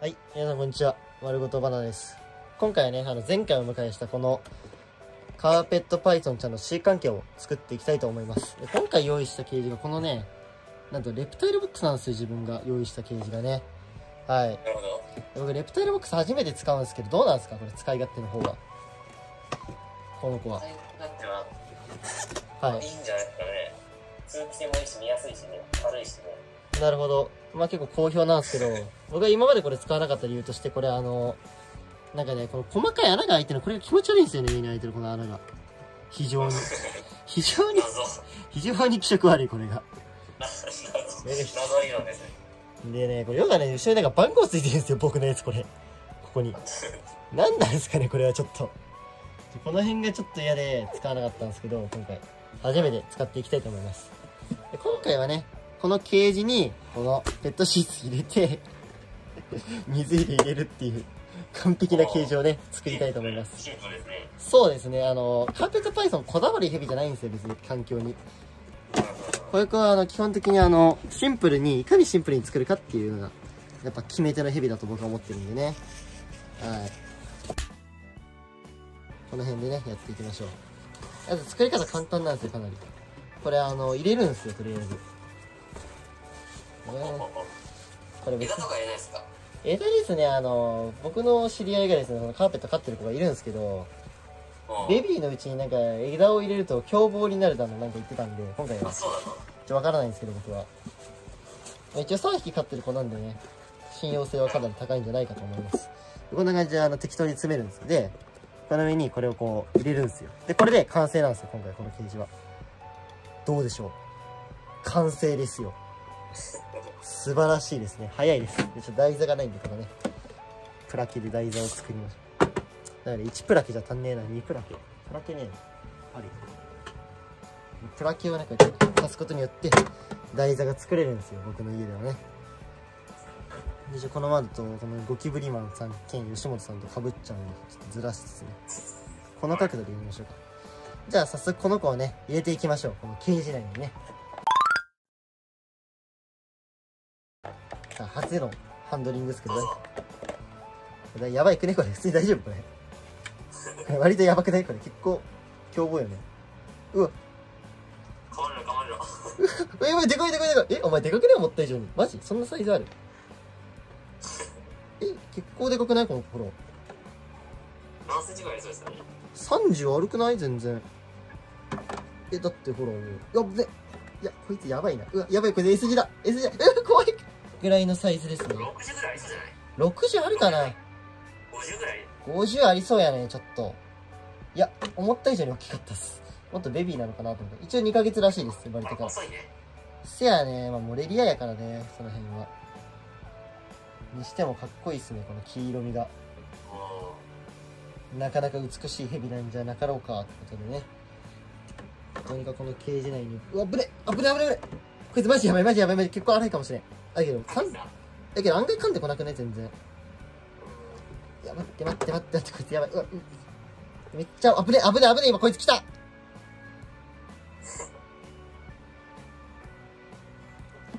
はい、皆さんこんにちは。丸ごとバナナです。今回はね、あの前回お迎えしたこのカーペットパイソンちゃんの飼育環境を作っていきたいと思います。で今回用意したケージがこのね、なんとレプタイルボックスなんですよ、自分が用意したケージがね。はい。なるほど。で僕レプタイルボックス初めて使うんですけど、どうなんですか？これ使い勝手の方は。この子は。使い勝手ははいい。いんじゃないですかね。通気性もいいし、見やすいしね。軽いしね。なるほど。まあ結構好評なんですけど、僕は今までこれ使わなかった理由として、これあの、なんかね、この細かい穴が開いてるの、これが気持ち悪いんですよね、上に開いてるこの穴が。非常に。非常に、謎。非常に気色悪い、これが。でね、これヨガね、後ろになんか番号ついてるんですよ、僕のやつ、これ。ここに。何なんですかね、これはちょっと。この辺がちょっと嫌で使わなかったんですけど、今回。初めて使っていきたいと思います。で今回はね、このケージに、このペットシーツ入れて、水入れ入れるっていう、完璧なケージをね、作りたいと思います。そうですね、あの、カーペットパイソンこだわりヘビじゃないんですよ、別に、環境に。これはあの基本的にあのシンプルにいかにシンプルに作るかっていうのがやっぱ決め手のヘビだと僕は思ってるんでね。はい。この辺でねやっていきましょう。あと作り方簡単なんですよかなり。これあの入れるんですよとりあえず。これ別に枝とか入れないですか？枝ですねあの僕の知り合いがですねそのカーペット飼ってる子がいるんですけどうんベビーのうちになんか枝を入れると凶暴になるだのなんか言ってたんで今回はあ、そうなの？ちょっとわからないんですけど、僕は。一応3匹飼ってる子なんでね、信用性はかなり高いんじゃないかと思います。こんな感じであの適当に詰めるんですよ。で、この上にこれをこう入れるんですよ。で、これで完成なんですよ、今回このケージは。どうでしょう完成ですよ。素晴らしいですね。早いです。でちょっと台座がないんで、このね、プラケで台座を作りましょう。だから1プラケじゃ足んねえな、2プラケ。プラケねえな。あるよ。プラケをなんか足すことによって台座が作れるんですよ僕の家ではねでじゃこのままだとこのゴキブリマンさん兼吉本さんとかぶっちゃうんでちょっとずらしつつねこの角度で入れましょうかじゃあ早速この子をね入れていきましょうこのケージ内にねさあ初のハンドリングですけどねやばいくねこれ普通に大丈夫これ 割とやばくないこれ結構凶暴よねうわ噛まれろ、噛まれろ。え、やばい、でかいでかいでかい。え、お前でかくない思った以上に。マジ？そんなサイズある？え、結構でかくない？このほら。何センチぐらいそうですかね30悪くない？全然。え、だってほら、もうやっべ。いや、こいつやばいな。うわ、やばい、これ S 字だ。S 字だ。うわ、怖い。ぐらいのサイズですね。60ぐらいありそうじゃない？60あるかな ?50 ぐらい ?50 ありそうやね、ちょっと。いや、思った以上に大きかったっす。もっとベビーなのかなと思って。一応2ヶ月らしいです、生まれてから。遅いね。せやね、まあ、モレリアやからね、その辺は。にしてもかっこいいっすね、この黄色みが。うなかなか美しい蛇なんじゃなかろうか、ってことでね。どうにかこのケージ内に。うわ、ぶねあぶね危ね危ねこいつマジやばい、マジやばい、マジ結構荒いかもしれん。だけど、かん、だけど案外噛んでこなくね、全然。いや、待って待って待って待って、こいつやばい。うわ、うん。めっちゃ、あぶね危ね危ね今こいつ来た。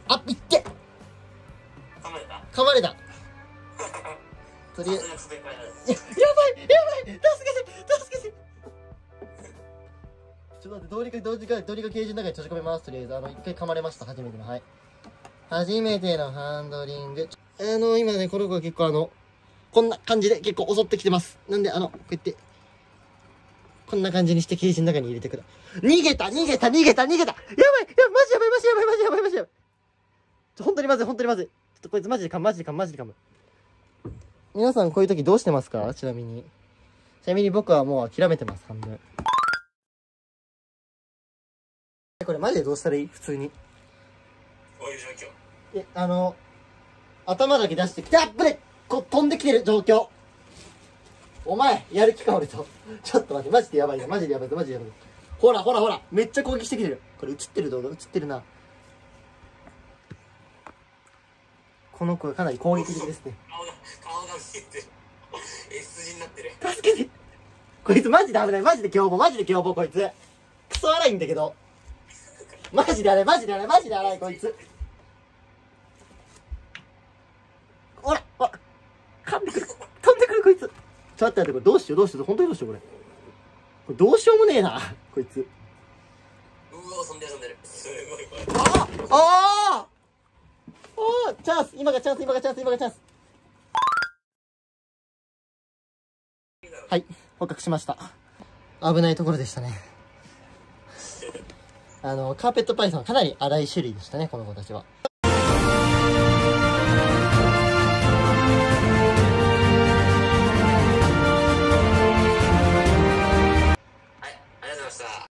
あ、いって。噛まれた。噛まれた。とりあえず、やるやばいやばい。助けて助けて。ちょっと待って、どうにか、どうにか、どうにかケージの中に閉じ込めます、とりあえず。あの、一回噛まれました、初めての。はい。初めてのハンドリング。あの、今ね、この子が結構あの、こんな感じで結構襲ってきてます。なんで、あの、こうやって、こんな感じにしてケージの中に入れてくだ。逃げた逃げた逃げた逃げたやばいやばいマジやばいマジやばいマジやばいマジやばい、本当にまずい本当にまずい。ちょっとこいつマジで噛むマジで噛むマジで噛む。皆さんこういう時どうしてますか？ちなみに。ちなみに僕はもう諦めてます、半分。これマジでどうしたらいい？普通に。こういう状況。え、あの、頭だけ出してきて、あっぶねこう飛んできてる状況。お前、やる気か俺と。ちょっと待って、マジでやばいな、マジでやばいな、マジでやばいな。ほらほらほら、めっちゃ攻撃してきてる。これ映ってる動画映ってるな。この子がかなり攻撃的ですね。顔が、顔が見えてる。S 字になってる。助けてこいつマジで危ないマジで凶暴マジで凶暴こいつクソ荒いんだけどマジで荒いマジで荒いマジで荒いこいつほらほらちょっと待ってこれ。どうしようどうしよう。本当にどうしようこれ。これどうしようもねえな、こいつ。うわ飛んでる飛んでる。すごい怖いああおーチャンス。今がチャンス今がチャンス今がチャンス。はい。捕獲しました。危ないところでしたね。あのカーペットパイソンかなり荒い種類でしたねこの子たちは